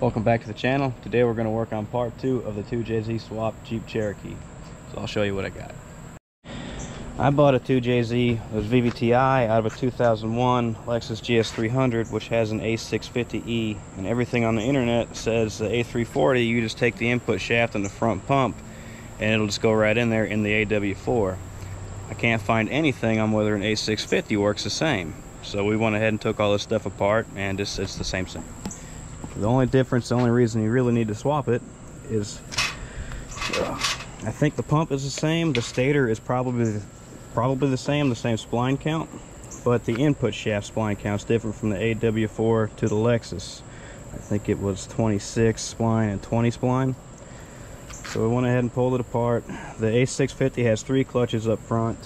Welcome back to the channel. Today we're going to work on part two of the 2JZ swap Jeep Cherokee. So I'll show you what I got. I bought a 2JZ, it was VVTi out of a 2001 Lexus GS300 which has an A650E and everything on the internet says the A340 you just take the input shaft and the front pump and it'll just go right in there in the AW4. I can't find anything on whether an A650 works the same. So we went ahead and took all this stuff apart and just, it's the same thing. The only difference, the only reason you really need to swap it is uh, I think the pump is the same. The stator is probably probably the same, the same spline count, but the input shaft spline count is different from the AW4 to the Lexus. I think it was 26 spline and 20 spline. So we went ahead and pulled it apart. The A650 has three clutches up front.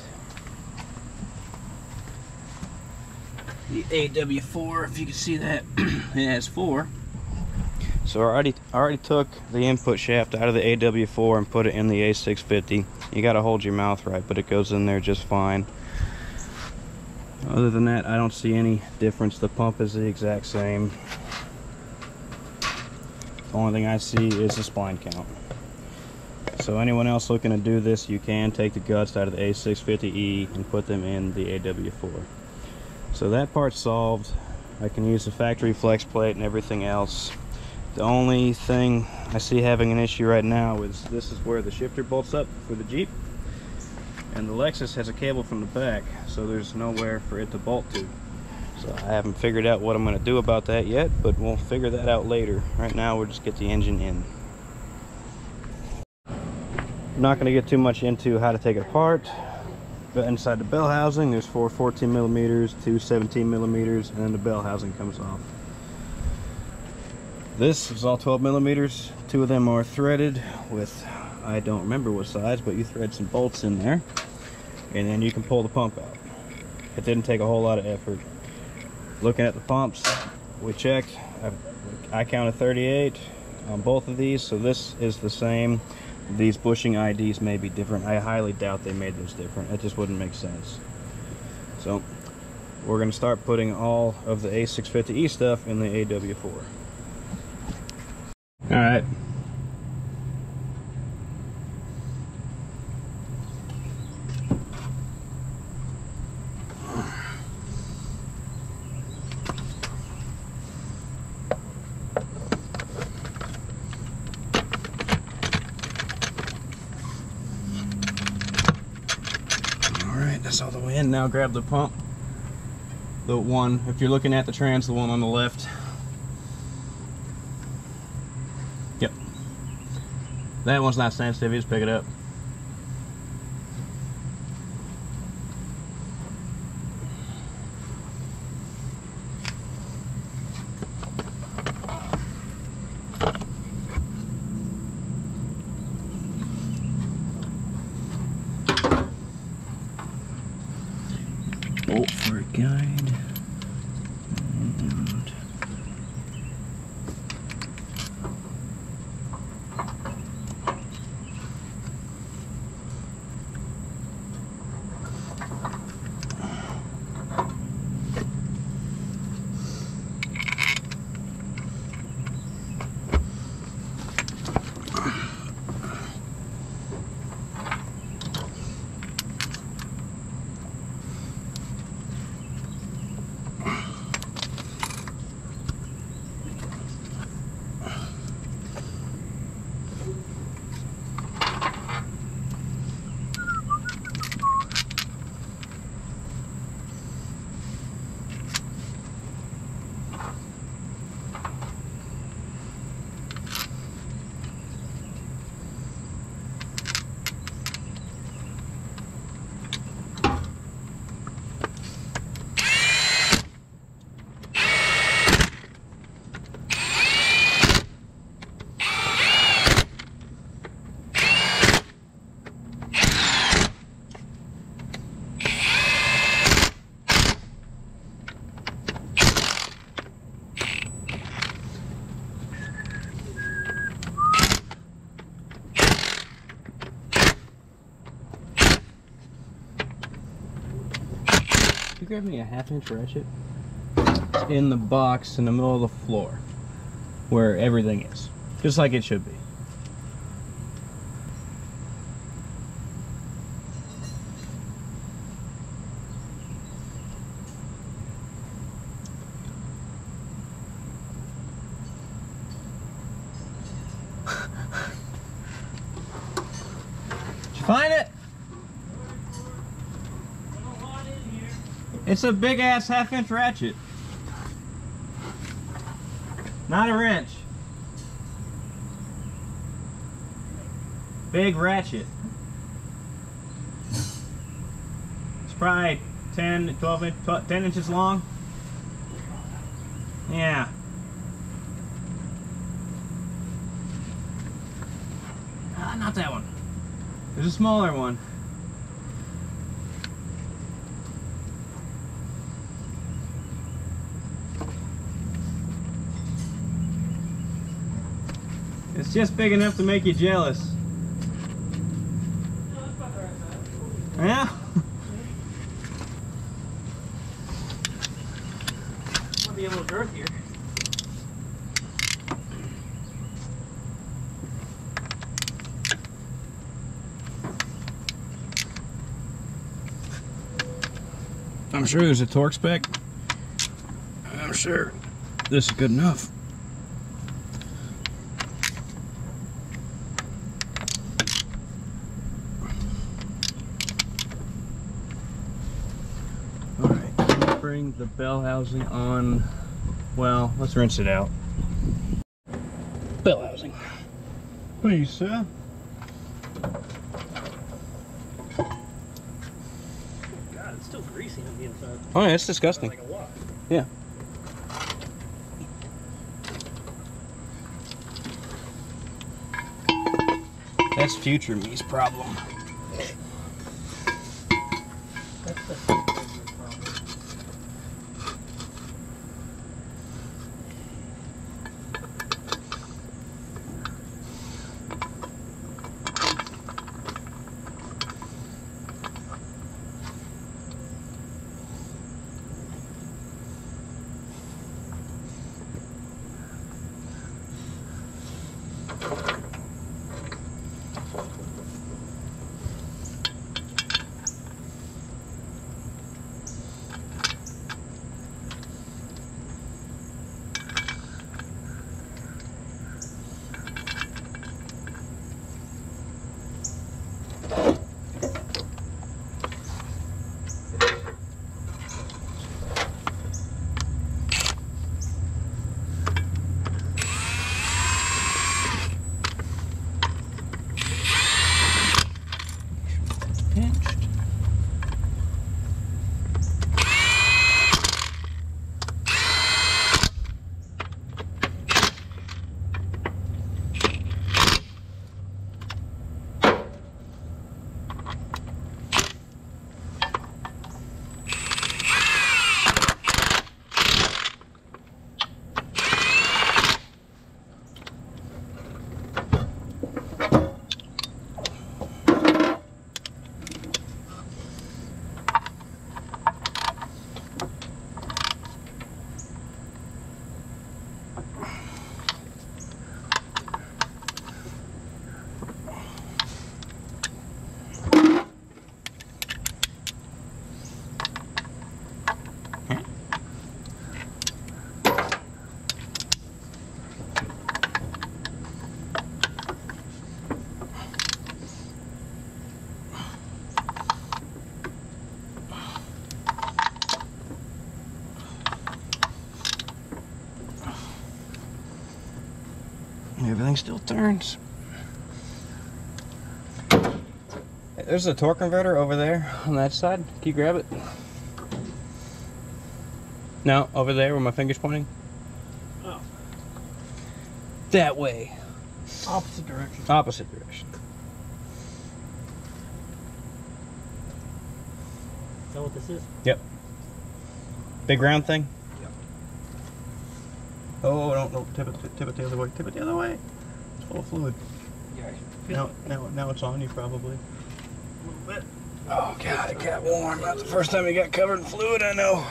The AW4, if you can see that, it has four. So I already, I already took the input shaft out of the AW4 and put it in the A650. You got to hold your mouth right, but it goes in there just fine. Other than that, I don't see any difference. The pump is the exact same. The only thing I see is the spline count. So anyone else looking to do this, you can take the guts out of the A650E and put them in the AW4. So that part's solved. I can use the factory flex plate and everything else. The only thing I see having an issue right now is this is where the shifter bolts up for the Jeep. And the Lexus has a cable from the back, so there's nowhere for it to bolt to. So I haven't figured out what I'm going to do about that yet, but we'll figure that out later. Right now we'll just get the engine in. I'm not going to get too much into how to take it apart. But inside the bell housing, there's four 14 millimeters, two 17 millimeters, and then the bell housing comes off. This is all 12 millimeters. Two of them are threaded with, I don't remember what size, but you thread some bolts in there. And then you can pull the pump out. It didn't take a whole lot of effort. Looking at the pumps, we checked. I, I counted 38 on both of these, so this is the same. These bushing IDs may be different. I highly doubt they made those different. It just wouldn't make sense. So we're going to start putting all of the A650E stuff in the AW4. All right. All right, that's all the way in. Now grab the pump. The one, if you're looking at the trans, the one on the left. That one's not sensitive, just pick it up. Bolt for a guide. you grab me a half inch ratchet? In the box in the middle of the floor. where everything is, just like it should be. Did you find it? It's a big ass half inch ratchet. Not a wrench. Big ratchet. It's probably 10, 12, inch, 12 10 inches long. Yeah. Ah, not that one. There's a smaller one. It's just big enough to make you jealous. Yeah? Might be a little girthier. I'm sure there's a torque spec. I'm sure this is good enough. Alright, the bell housing on. Well, let's rinse it out. Bell housing. Please, sir. God, it's still greasy on the inside. Oh, yeah, it's disgusting. Like a lot. Yeah. That's future me's problem. Pinched. Everything still turns. There's a torque converter over there on that side. Can you grab it? No, over there where my finger's pointing. Oh, That way. opposite direction. Opposite direction. Is that what this is? Yep. Big round thing? Yep. Oh, don't, don't tip it, tip it the other way. Tip it the other way. It's full of fluid. Yeah. Now, now, now it's on you probably. A little bit. Oh God, it got warm. That's the first time it got covered in fluid. I know.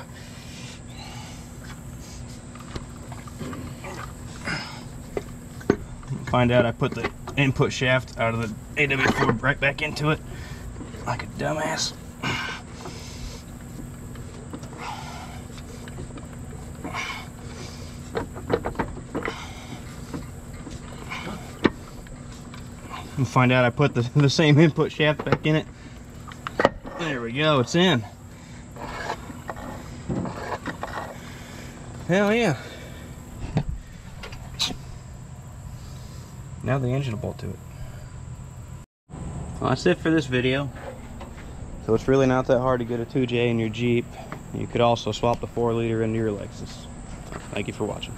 Find out I put the input shaft out of the AW4 right back into it like a dumbass. And find out I put the, the same input shaft back in it. There we go, it's in. Hell yeah. Now the engine will bolt to it. Well, that's it for this video. So it's really not that hard to get a 2J in your Jeep. You could also swap the 4 liter into your Lexus. Thank you for watching.